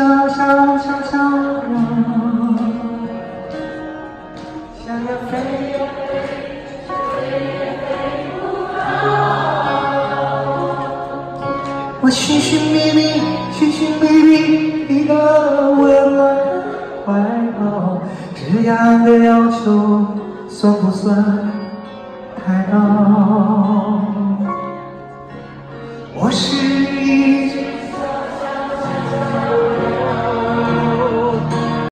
小小小小鸟，想要飞呀飞。我寻寻觅觅，寻寻觅觅一个温暖怀抱，这样的要求算不算太高？我是。